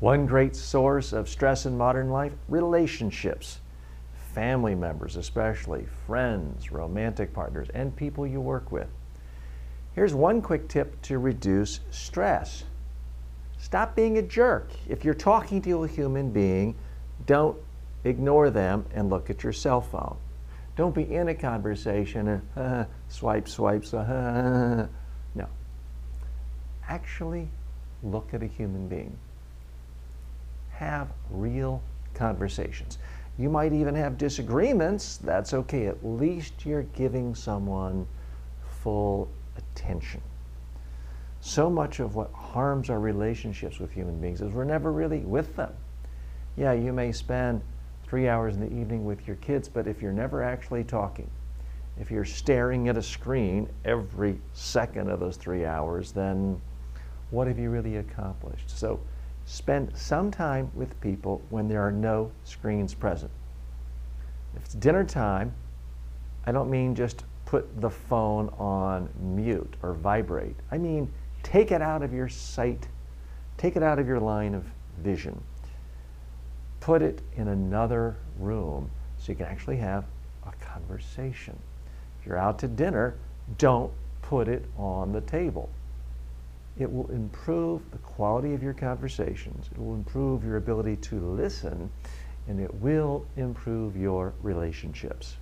One great source of stress in modern life relationships. Family members, especially, friends, romantic partners, and people you work with. Here's one quick tip to reduce stress stop being a jerk. If you're talking to a human being, don't ignore them and look at your cell phone. Don't be in a conversation and uh, swipe, swipes. Uh, no. Actually, look at a human being. Have real conversations. You might even have disagreements. That's okay. At least you're giving someone full attention. So much of what harms our relationships with human beings is we're never really with them. Yeah, you may spend three hours in the evening with your kids, but if you're never actually talking, if you're staring at a screen every second of those three hours, then what have you really accomplished? So spend some time with people when there are no screens present. If it's dinner time, I don't mean just put the phone on mute or vibrate. I mean, take it out of your sight, take it out of your line of vision. Put it in another room so you can actually have a conversation. If you're out to dinner, don't put it on the table. It will improve the quality of your conversations. It will improve your ability to listen, and it will improve your relationships.